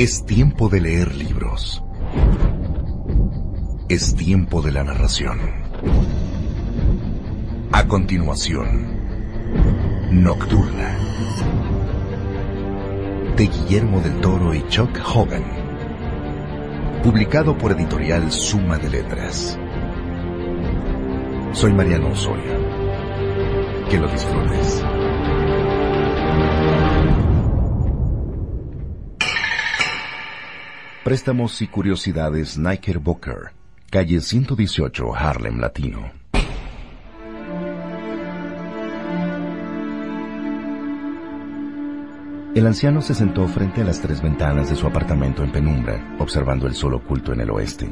Es tiempo de leer libros. Es tiempo de la narración. A continuación, Nocturna. De Guillermo del Toro y Chuck Hogan. Publicado por editorial Suma de Letras. Soy Mariano Osorio. Que lo disfrutes. Préstamos y curiosidades Niker Booker, calle 118, Harlem Latino. El anciano se sentó frente a las tres ventanas de su apartamento en penumbra, observando el sol oculto en el oeste.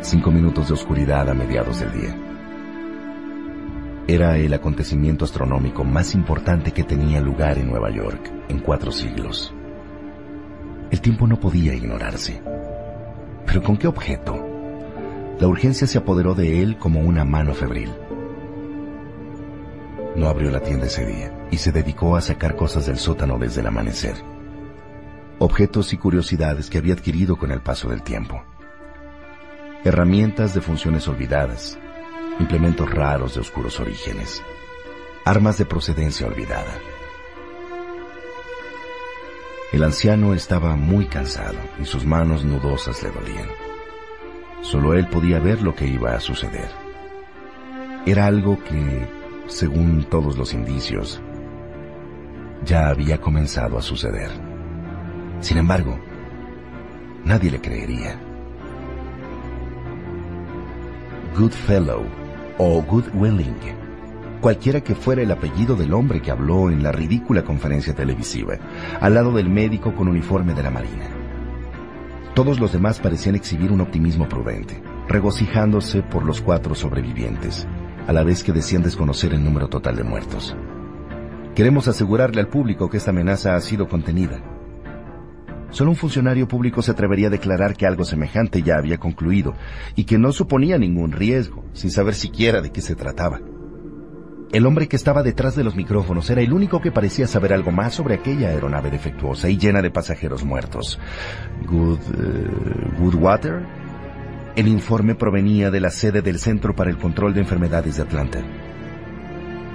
Cinco minutos de oscuridad a mediados del día. Era el acontecimiento astronómico más importante que tenía lugar en Nueva York en cuatro siglos. El tiempo no podía ignorarse. ¿Pero con qué objeto? La urgencia se apoderó de él como una mano febril. No abrió la tienda ese día y se dedicó a sacar cosas del sótano desde el amanecer. Objetos y curiosidades que había adquirido con el paso del tiempo. Herramientas de funciones olvidadas, implementos raros de oscuros orígenes, armas de procedencia olvidada. El anciano estaba muy cansado y sus manos nudosas le dolían. Solo él podía ver lo que iba a suceder. Era algo que, según todos los indicios, ya había comenzado a suceder. Sin embargo, nadie le creería. Goodfellow o Goodwilling, cualquiera que fuera el apellido del hombre que habló en la ridícula conferencia televisiva, al lado del médico con uniforme de la Marina. Todos los demás parecían exhibir un optimismo prudente, regocijándose por los cuatro sobrevivientes, a la vez que decían desconocer el número total de muertos. Queremos asegurarle al público que esta amenaza ha sido contenida. Solo un funcionario público se atrevería a declarar que algo semejante ya había concluido y que no suponía ningún riesgo, sin saber siquiera de qué se trataba. El hombre que estaba detrás de los micrófonos era el único que parecía saber algo más sobre aquella aeronave defectuosa y llena de pasajeros muertos. Good, eh, Goodwater. El informe provenía de la sede del Centro para el Control de Enfermedades de Atlanta.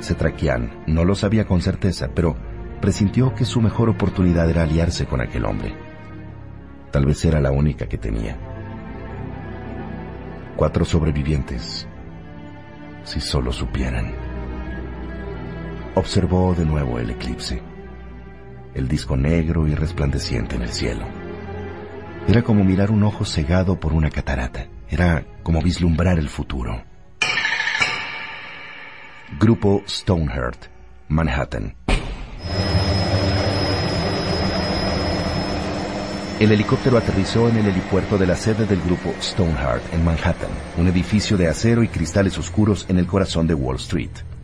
Cetraquian no lo sabía con certeza, pero presintió que su mejor oportunidad era aliarse con aquel hombre. Tal vez era la única que tenía. Cuatro sobrevivientes. Si solo supieran. Observó de nuevo el eclipse. El disco negro y resplandeciente en el cielo. Era como mirar un ojo cegado por una catarata. Era como vislumbrar el futuro. Grupo Stoneheart, Manhattan. El helicóptero aterrizó en el helipuerto de la sede del grupo Stoneheart en Manhattan, un edificio de acero y cristales oscuros en el corazón de Wall Street.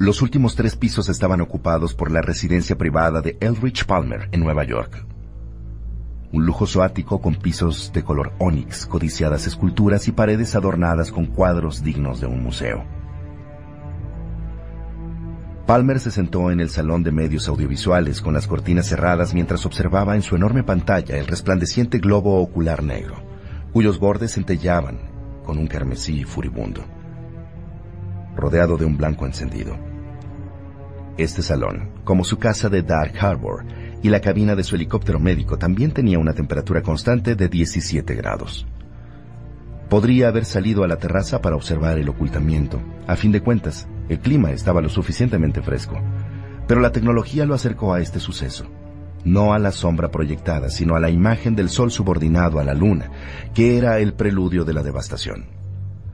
Los últimos tres pisos estaban ocupados por la residencia privada de Elrich Palmer en Nueva York. Un lujoso ático con pisos de color ónix, codiciadas esculturas y paredes adornadas con cuadros dignos de un museo. Palmer se sentó en el salón de medios audiovisuales con las cortinas cerradas mientras observaba en su enorme pantalla el resplandeciente globo ocular negro, cuyos bordes centellaban con un carmesí furibundo, rodeado de un blanco encendido. Este salón, como su casa de Dark Harbor y la cabina de su helicóptero médico, también tenía una temperatura constante de 17 grados. Podría haber salido a la terraza para observar el ocultamiento. A fin de cuentas, el clima estaba lo suficientemente fresco. Pero la tecnología lo acercó a este suceso. No a la sombra proyectada, sino a la imagen del sol subordinado a la luna, que era el preludio de la devastación.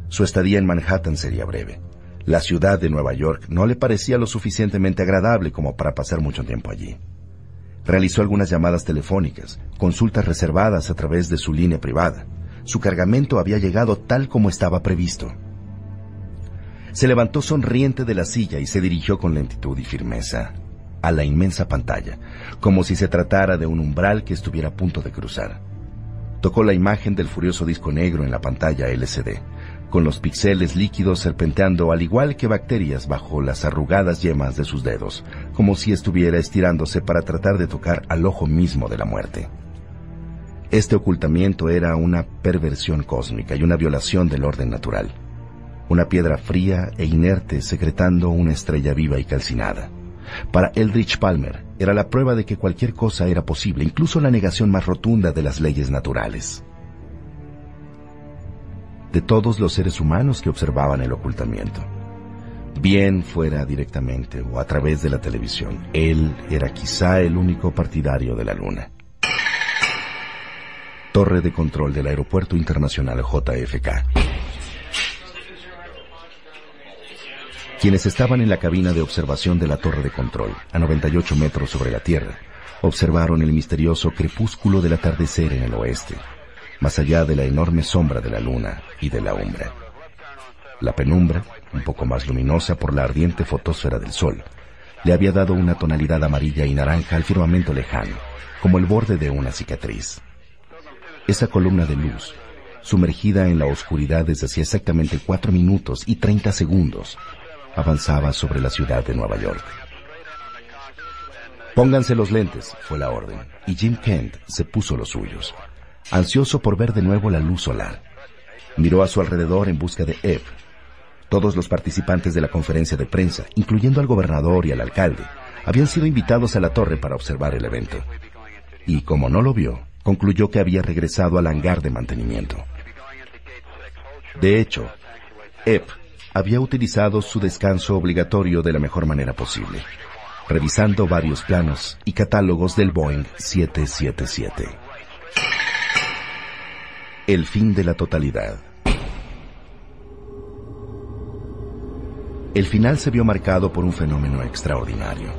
Su estadía en Manhattan sería breve. La ciudad de Nueva York no le parecía lo suficientemente agradable como para pasar mucho tiempo allí. Realizó algunas llamadas telefónicas, consultas reservadas a través de su línea privada. Su cargamento había llegado tal como estaba previsto. Se levantó sonriente de la silla y se dirigió con lentitud y firmeza a la inmensa pantalla, como si se tratara de un umbral que estuviera a punto de cruzar. Tocó la imagen del furioso disco negro en la pantalla LCD, con los píxeles líquidos serpenteando al igual que bacterias bajo las arrugadas yemas de sus dedos, como si estuviera estirándose para tratar de tocar al ojo mismo de la muerte. Este ocultamiento era una perversión cósmica y una violación del orden natural. Una piedra fría e inerte secretando una estrella viva y calcinada. Para Eldridge Palmer era la prueba de que cualquier cosa era posible, incluso la negación más rotunda de las leyes naturales. De todos los seres humanos que observaban el ocultamiento, bien fuera directamente o a través de la televisión, él era quizá el único partidario de la Luna. Torre de control del Aeropuerto Internacional JFK. Quienes estaban en la cabina de observación de la torre de control, a 98 metros sobre la Tierra, observaron el misterioso crepúsculo del atardecer en el oeste, más allá de la enorme sombra de la luna y de la umbra. La penumbra, un poco más luminosa por la ardiente fotósfera del sol, le había dado una tonalidad amarilla y naranja al firmamento lejano, como el borde de una cicatriz. Esa columna de luz, sumergida en la oscuridad desde hacía exactamente cuatro minutos y treinta segundos, avanzaba sobre la ciudad de Nueva York. Pónganse los lentes, fue la orden, y Jim Kent se puso los suyos, ansioso por ver de nuevo la luz solar. Miró a su alrededor en busca de Eve. Todos los participantes de la conferencia de prensa, incluyendo al gobernador y al alcalde, habían sido invitados a la torre para observar el evento. Y como no lo vio, concluyó que había regresado al hangar de mantenimiento. De hecho, Ep había utilizado su descanso obligatorio de la mejor manera posible, revisando varios planos y catálogos del Boeing 777. El fin de la totalidad. El final se vio marcado por un fenómeno extraordinario.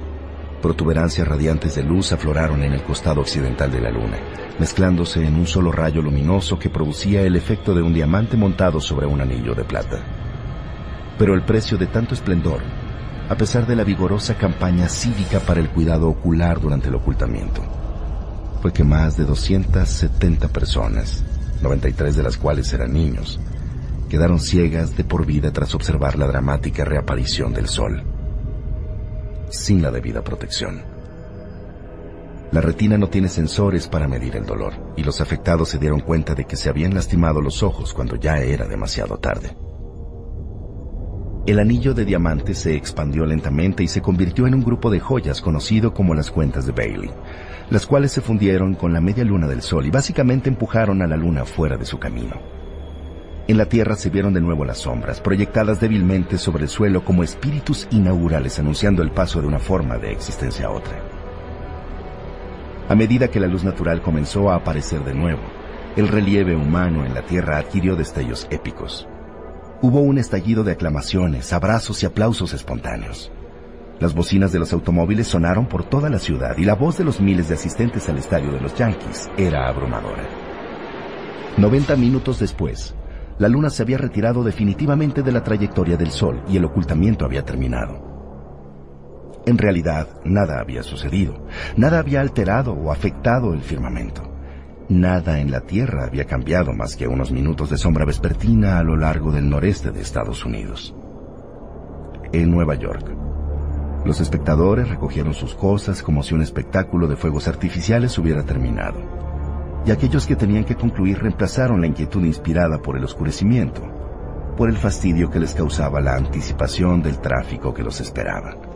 Protuberancias radiantes de luz afloraron en el costado occidental de la luna, mezclándose en un solo rayo luminoso que producía el efecto de un diamante montado sobre un anillo de plata. Pero el precio de tanto esplendor, a pesar de la vigorosa campaña cívica para el cuidado ocular durante el ocultamiento, fue que más de 270 personas, 93 de las cuales eran niños, quedaron ciegas de por vida tras observar la dramática reaparición del sol sin la debida protección. La retina no tiene sensores para medir el dolor, y los afectados se dieron cuenta de que se habían lastimado los ojos cuando ya era demasiado tarde. El anillo de diamante se expandió lentamente y se convirtió en un grupo de joyas conocido como las cuentas de Bailey, las cuales se fundieron con la media luna del sol y básicamente empujaron a la luna fuera de su camino. En la tierra se vieron de nuevo las sombras, proyectadas débilmente sobre el suelo como espíritus inaugurales anunciando el paso de una forma de existencia a otra. A medida que la luz natural comenzó a aparecer de nuevo, el relieve humano en la tierra adquirió destellos épicos. Hubo un estallido de aclamaciones, abrazos y aplausos espontáneos. Las bocinas de los automóviles sonaron por toda la ciudad y la voz de los miles de asistentes al estadio de los Yankees era abrumadora. 90 minutos después, la luna se había retirado definitivamente de la trayectoria del Sol y el ocultamiento había terminado. En realidad, nada había sucedido, nada había alterado o afectado el firmamento. Nada en la Tierra había cambiado más que unos minutos de sombra vespertina a lo largo del noreste de Estados Unidos. En Nueva York, los espectadores recogieron sus cosas como si un espectáculo de fuegos artificiales hubiera terminado y aquellos que tenían que concluir reemplazaron la inquietud inspirada por el oscurecimiento, por el fastidio que les causaba la anticipación del tráfico que los esperaba.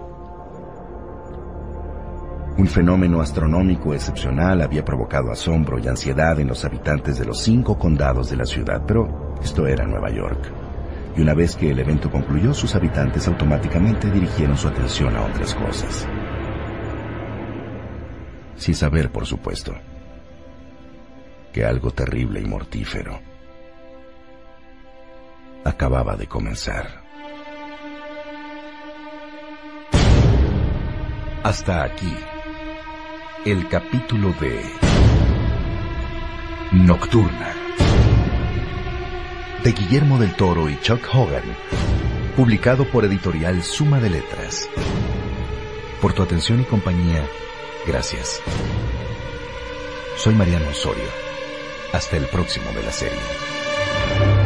Un fenómeno astronómico excepcional había provocado asombro y ansiedad en los habitantes de los cinco condados de la ciudad, pero esto era Nueva York. Y una vez que el evento concluyó, sus habitantes automáticamente dirigieron su atención a otras cosas. Sin saber, por supuesto, que algo terrible y mortífero acababa de comenzar. Hasta aquí, el capítulo de Nocturna de Guillermo del Toro y Chuck Hogan, publicado por editorial Suma de Letras. Por tu atención y compañía, gracias. Soy Mariano Osorio. Hasta el próximo de la serie.